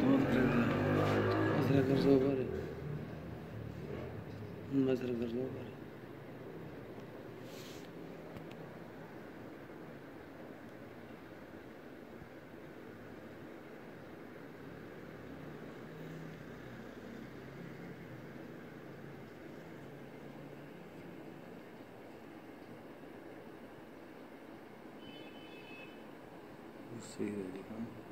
Todo grande. Mas era casou agora. मजर कर लो See you later.